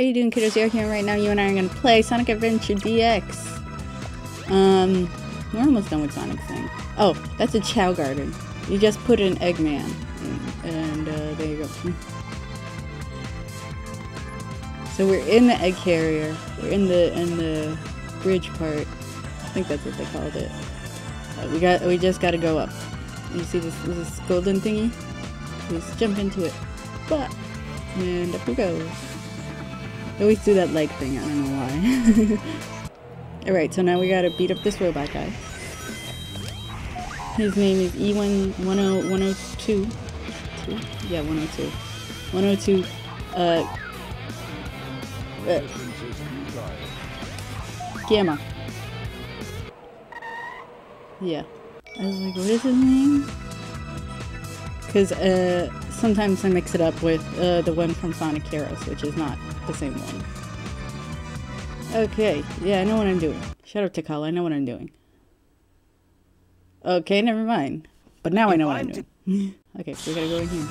How you doing, kiddos? Eric here. Right now, you and I are gonna play Sonic Adventure DX. Um, we're almost done with Sonic thing. Oh, that's a Chao Garden. You just put an Eggman, and, uh, there you go. So we're in the egg carrier. We're in the in the bridge part. I think that's what they called it. Uh, we got we just got to go up. You see this this golden thingy? Just jump into it. But and up we go. I always do that leg thing, I don't know why. Alright, so now we gotta beat up this robot guy. His name is E110, Two? Yeah, 102. 102, uh, uh, Gamma. Yeah. I was like, what is his name? Because, uh, sometimes I mix it up with uh, the one from Sonic Heroes, which is not the same one. Okay, yeah, I know what I'm doing. Shut up, Takala, I know what I'm doing. Okay, never mind. But now I know what I'm doing. okay, so we gotta go in here.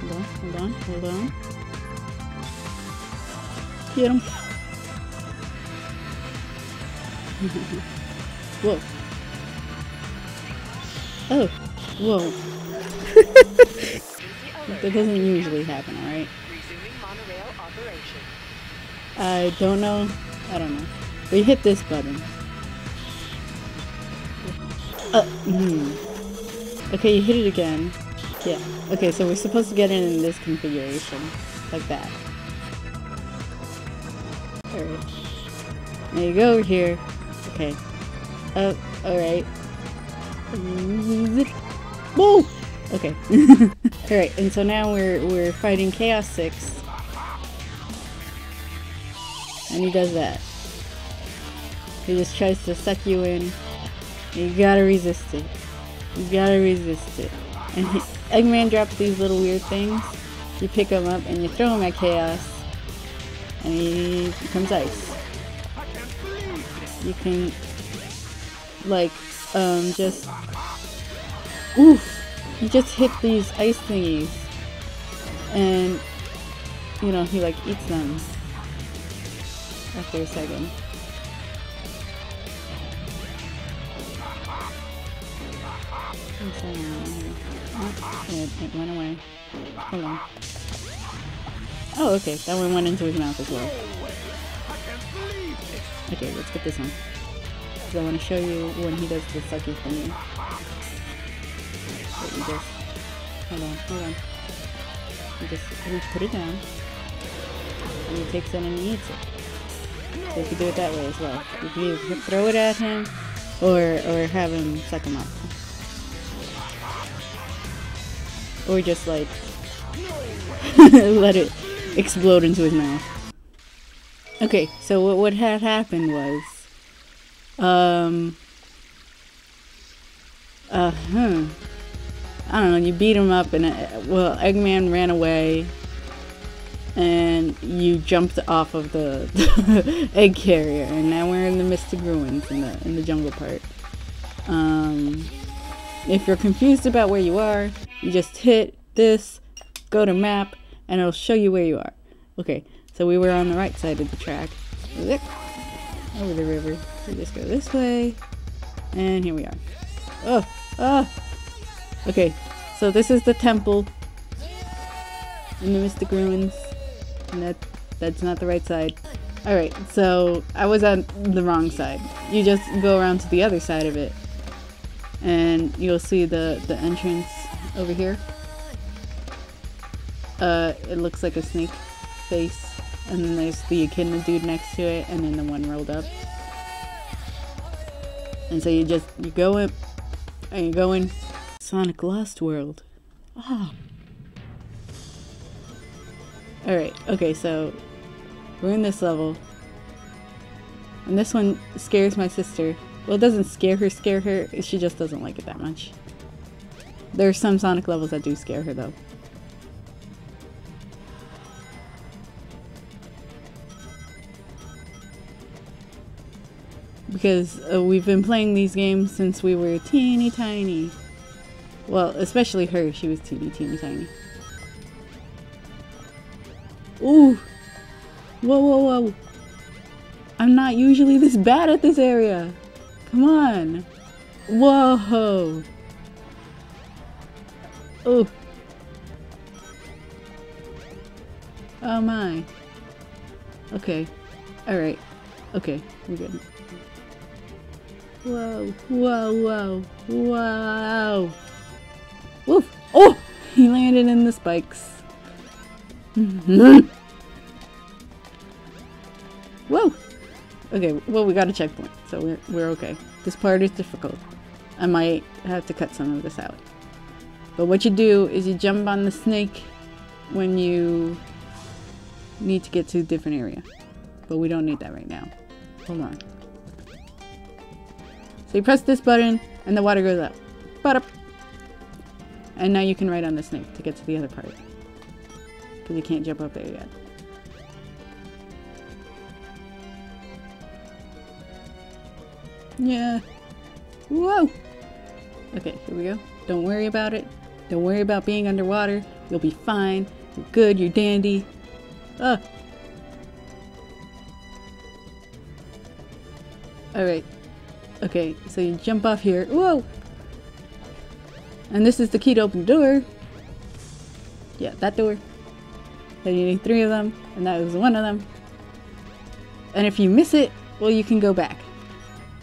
Hold on, hold on, hold on. Get him. Whoa. Oh, whoa. that doesn't usually happen, alright? I don't know. I don't know. We hit this button. Uh, hmm. Okay, you hit it again. Yeah. Okay, so we're supposed to get in, in this configuration. Like that. Alright. Now you go over here. Okay. Oh, alright. Whoa! Okay. Alright, and so now we're we're fighting Chaos 6. And he does that. He just tries to suck you in. You gotta resist it. You gotta resist it. And he, Eggman drops these little weird things. You pick them up and you throw them at Chaos. And he becomes ice. You can, like, um, just... Oof! You just hit these ice thingies. And, you know, he, like, eats them after a second. Oh, it went away. Hold on. Oh, okay. That one went into his mouth as well. Okay, let's get this one. Because I want to show you when he does the sucky thingy. You just... Hold on, hold on. You just put it down. And he takes it and he eats it. So you can do it that way as well. You can either throw it at him or, or have him suck him up. Or just like let it explode into his mouth. Okay, so what, what had happened was um uh huh. I don't know, you beat him up and uh, well Eggman ran away and you jumped off of the, the egg carrier and now we're in the Mystic Ruins in the in the jungle part. Um if you're confused about where you are, you just hit this, go to map, and it'll show you where you are. Okay, so we were on the right side of the track. Over the river. We just go this way, and here we are. Oh, ah! Okay, so this is the temple in the Mystic Ruins. And that, that's not the right side. Alright, so I was on the wrong side. You just go around to the other side of it and you'll see the the entrance over here uh it looks like a snake face and then there's the echidna dude next to it and then the one rolled up and so you just you go in and you go in sonic lost world ah oh. all right okay so we're in this level and this one scares my sister well, it doesn't scare her, scare her. She just doesn't like it that much. There are some Sonic levels that do scare her, though. Because uh, we've been playing these games since we were teeny tiny. Well, especially her. She was teeny, teeny tiny. Ooh. Whoa, whoa, whoa. I'm not usually this bad at this area. Come on. Whoa. Oh. Oh my. Okay. Alright. Okay, we're good. Whoa, whoa, whoa, whoa. Woof! Oh! He landed in the spikes. Whoa! Okay, well, we got a checkpoint, so we're, we're okay. This part is difficult. I might have to cut some of this out. But what you do is you jump on the snake when you need to get to a different area. But we don't need that right now. Hold on. So you press this button and the water goes up. But up. And now you can ride on the snake to get to the other part. Because you can't jump up there yet. Yeah. Whoa! Okay, here we go. Don't worry about it. Don't worry about being underwater. You'll be fine. You're good. You're dandy. Ah. Alright. Okay, so you jump off here. Whoa! And this is the key to open the door. Yeah, that door. Then you need three of them, and that was one of them. And if you miss it, well, you can go back.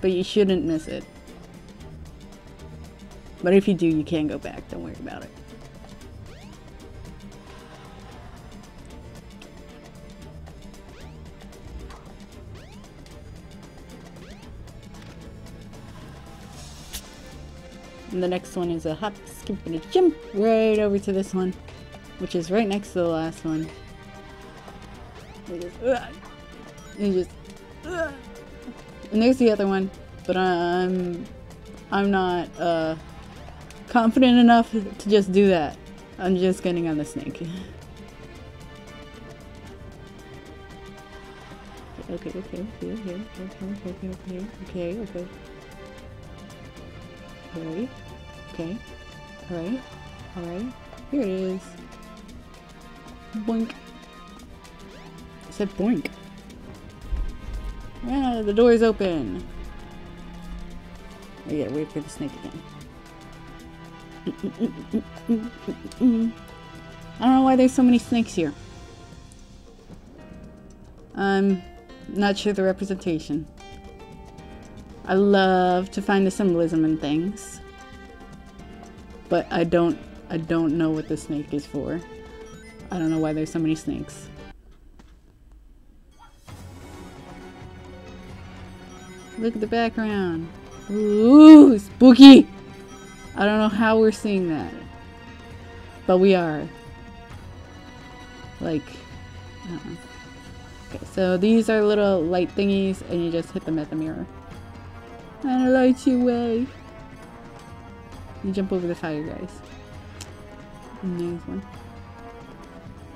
But you shouldn't miss it. But if you do, you can go back. Don't worry about it. And the next one is a hop, skip, and a jump right over to this one, which is right next to the last one. And just, and just, and there's the other one, but I'm, I'm not uh, confident enough to just do that. I'm just getting on the snake. okay, okay, here, okay, okay, okay, okay, okay, okay, okay. Alright. Okay. Alright. Alright. Here it is. Boink. I said boink. Yeah, the door is open. Oh, I gotta wait for the snake again. I don't know why there's so many snakes here. I'm not sure the representation. I love to find the symbolism in things. But I don't I don't know what the snake is for. I don't know why there's so many snakes. Look at the background. Ooh, spooky! I don't know how we're seeing that. But we are. Like, uh -uh. Okay, so these are little light thingies and you just hit them at the mirror. And light you away. You jump over the fire, guys. There's one.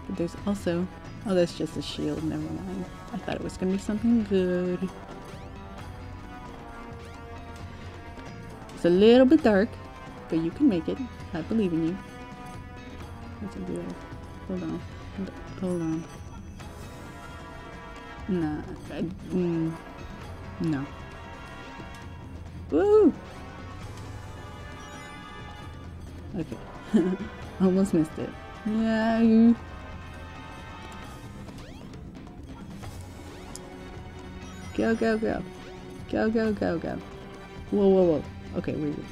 But there's also... Oh, that's just a shield. Never mind. I thought it was going to be something good. It's a little bit dark, but you can make it. I believe in you. What's it do? Hold on. Hold on. Nah. I, mm, no. Woo! Okay. Almost missed it. Yeah, you. Go, go, go. Go, go, go, go. Whoa, whoa, whoa. Okay, good.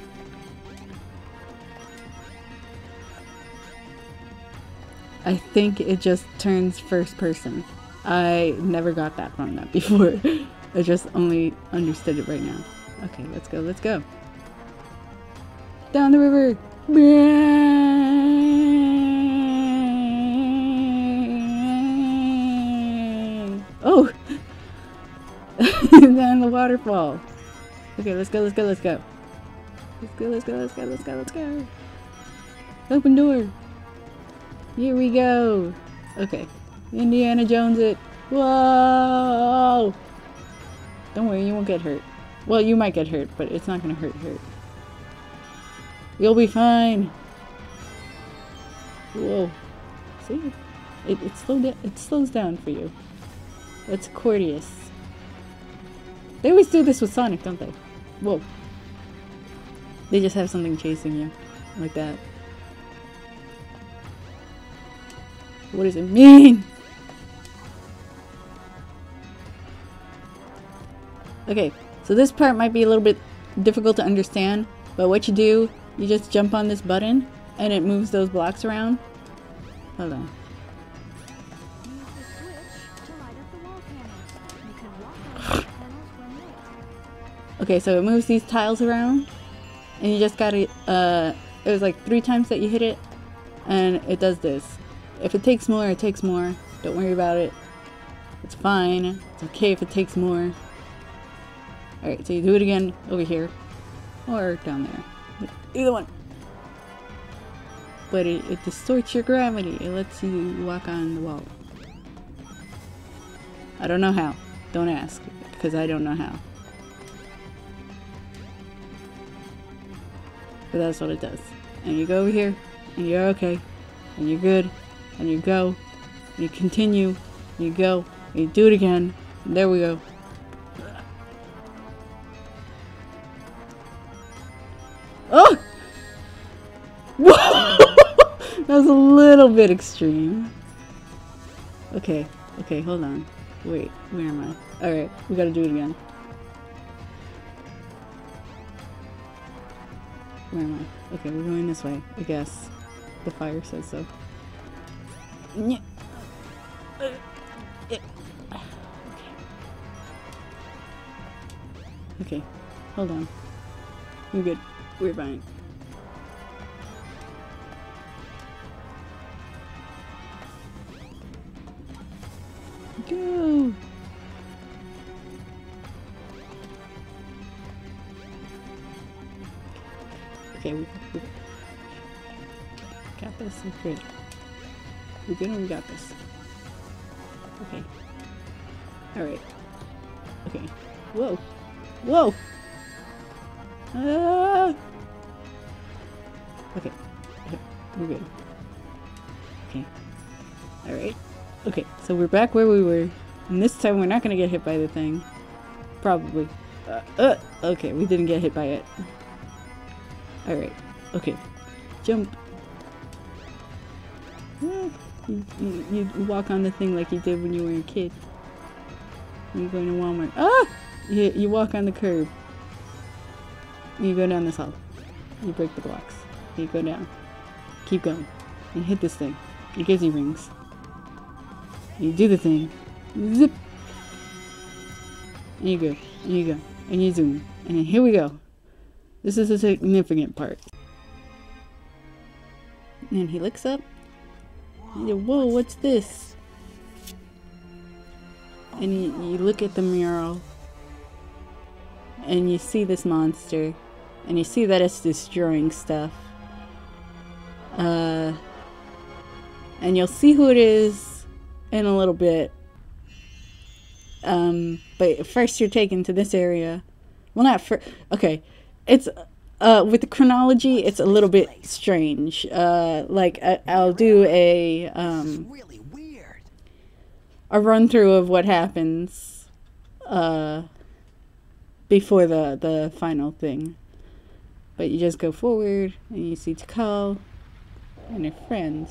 I think it just turns first person. I never got that from that before. I just only understood it right now. Okay, let's go, let's go. Down the river! Oh! Down the waterfall. Okay, let's go, let's go, let's go. Let's go, let's go, let's go, let's go, let's go. Open door. Here we go. Okay. Indiana Jones it. Whoa! Don't worry, you won't get hurt. Well, you might get hurt, but it's not gonna hurt hurt. You'll be fine. Whoa. See? It, it, slow it slows down for you. That's courteous. They always do this with Sonic, don't they? Whoa. They just have something chasing you. Like that. What does it mean? Okay, so this part might be a little bit difficult to understand, but what you do, you just jump on this button and it moves those blocks around. Hold on. Okay, so it moves these tiles around, and you just gotta, uh, it was like three times that you hit it, and it does this. If it takes more, it takes more. Don't worry about it. It's fine. It's okay if it takes more. Alright, so you do it again over here. Or down there. Either one. But it, it distorts your gravity. It lets you walk on the wall. I don't know how. Don't ask. Because I don't know how. But that's what it does. And you go over here, and you're okay, and you're good, and you go, and you continue, and you go, and you do it again, there we go. Oh! that was a little bit extreme. Okay, okay, hold on. Wait, where am I? Alright, we gotta do it again. Where am I? Okay, we're going this way, I guess. The fire says so. Okay, hold on. We're good. We're fine. Go! Okay, we, we got this. We're good. We're good we got this. Okay. Alright. Okay. Whoa! Whoa! Ah! Okay. We're good. Okay. Alright. Okay, so we're back where we were. And this time we're not gonna get hit by the thing. Probably. Uh, uh, okay, we didn't get hit by it. Alright. Okay. Jump. You, you, you, walk on the thing like you did when you were a kid. You're going to Walmart. Ah! You, you walk on the curb. You go down this hall. You break the blocks. You go down. Keep going. You hit this thing. It gives you rings. You do the thing. Zip! And you go. And you go. And you zoom. And here we go. This is a significant part. And he looks up. Whoa, what's this? And you, you look at the mural. And you see this monster. And you see that it's destroying stuff. Uh, and you'll see who it is in a little bit. Um, but first you're taken to this area. Well, not for. Okay, it's uh, with the chronology, it's a little bit strange. Uh, like I, will do a um, a run through of what happens uh, before the the final thing. But you just go forward and you see Tikal and her friends.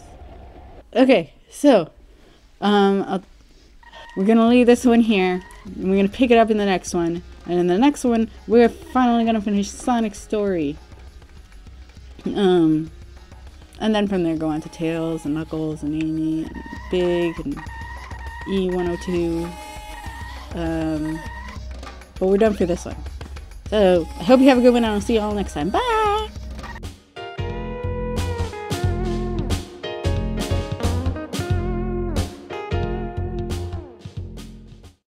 Okay, so um, I'll, we're gonna leave this one here. we're gonna pick it up in the next one. And in the next one, we're finally gonna finish Sonic's story. Um, and then from there go on to Tails and Knuckles and Amy and Big and E102. Um, but we're done for this one. So I hope you have a good one and I'll see you all next time. Bye!